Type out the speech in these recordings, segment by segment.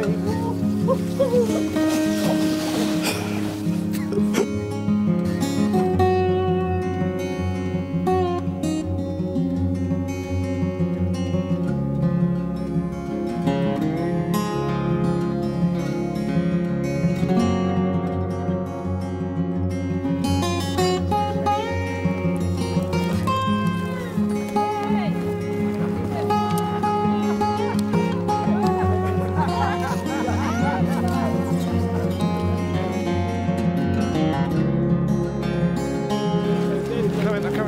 you? Wait.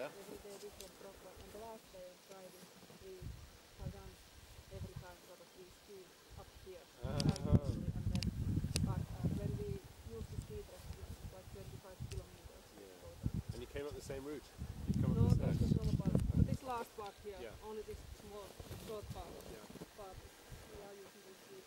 Yeah. every day different rock. But the last day of Friday, we have done every time sort of we ski up here. continuously, And then, but uh, when we use the ski trek, it's like 25 kilometers. Yeah. And you came up the same route. You come No, up the that's steps. the smaller part. But this last part here, Yeah. only this small, short part, Yeah. part we are using the ski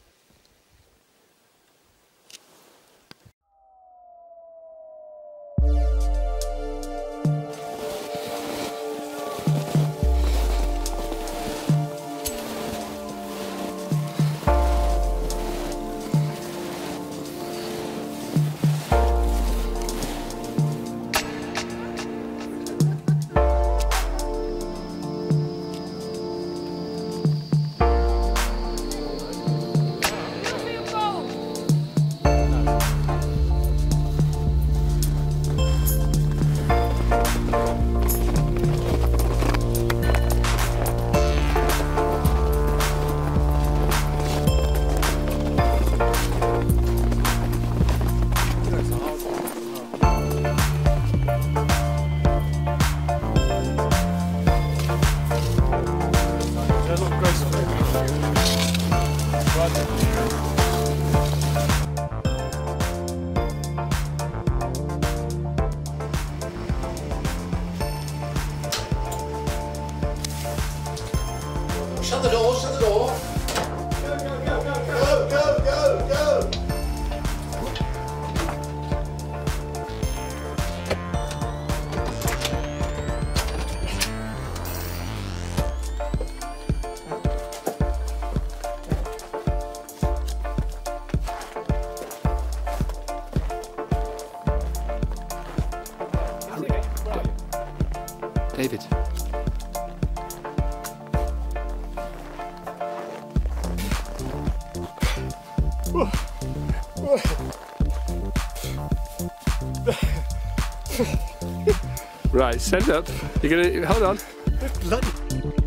David. Right, stand up. You're gonna hold on. Bloody